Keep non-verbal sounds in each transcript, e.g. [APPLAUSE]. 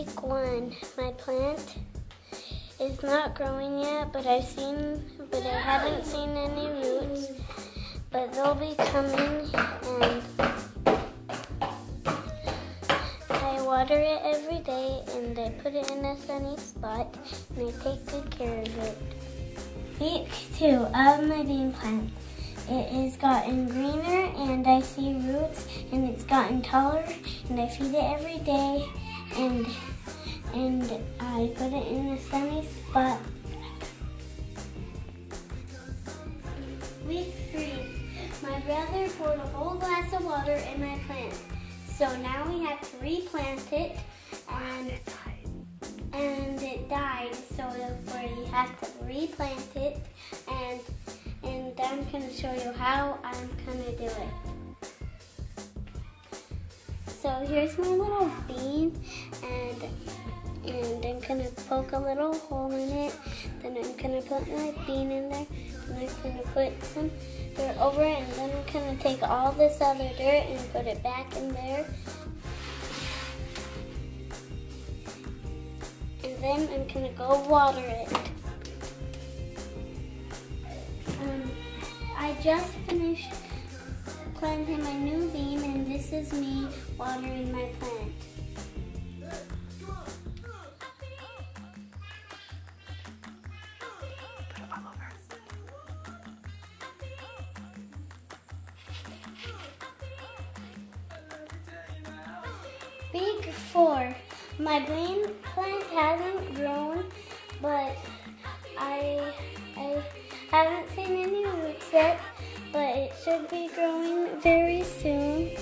week one. My plant is not growing yet, but I've seen, but I haven't seen any roots. But they'll be coming, and I water it every day, and I put it in a sunny spot, and I take good care of it. Week two of my bean plant. It has gotten greener and I see roots and it's gotten taller and I feed it every day and and I put it in a sunny spot. Week three. My brother poured a whole glass of water in my plant. So now we have to replant it and and it died so therefore you have to replant it and and I'm to show you how I'm going to do it. So here's my little bean and and I'm to poke a little hole in it. Then I'm to put my bean in there. And I'm to put some dirt over it. And then I'm to take all this other dirt and put it back in there. And then I'm to go water it. Um, I just finished planting my new bean and this is me watering my plant. Week four. My bean plant hasn't grown, but I I haven't seen any roots yet, but it should be growing very soon.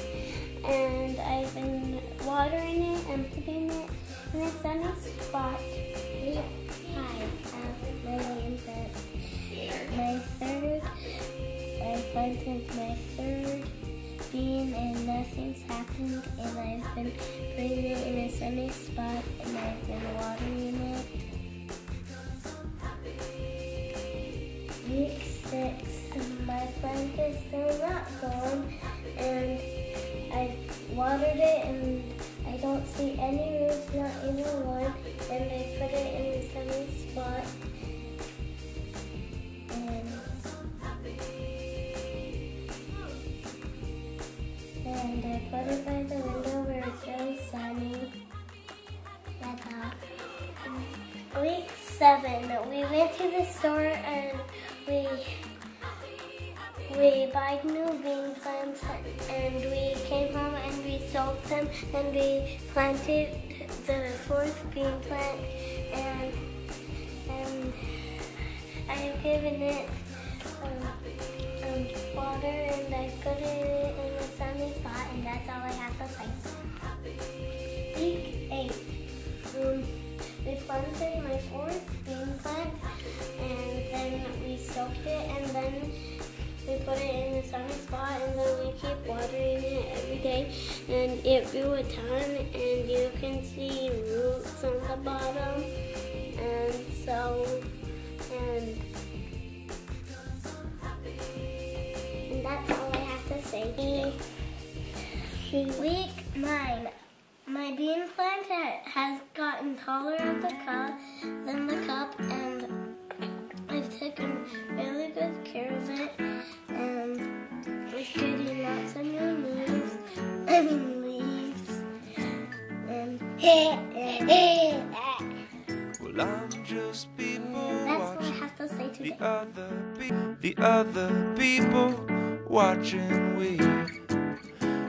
And I've been watering it and putting it in a sunny spot. Hi, and I've been putting it in a sunny spot and I've been watering it. Week six, my plant is still not gone and I watered it and I don't see any roots, not even and I put it by the window where it's really sunny. Week seven, we went to the store and we we bought new bean plants and we came home and we sold them and we planted the fourth bean plant and and I've given it um, we planted my fourth bean plant and then we soaked it and then we put it in a sunny spot and then we keep watering it every day and it grew a ton and you can see roots on the bottom and so and and that's all I have to say today. Week nine. Bean plant ha- has gotten taller at the cup than the cup, and I've taken really good care of it. And it's getting lots of new leaves. [LAUGHS] I mean leaves. And, and Well, I'm just people that's what I have to say today. the other the other people watching we.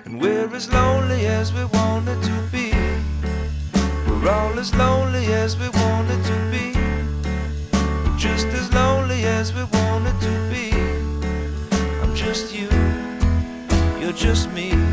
And we're as lonely as we wanted as lonely as we wanted to be. Just as lonely as we wanted to be. I'm just you, you're just me.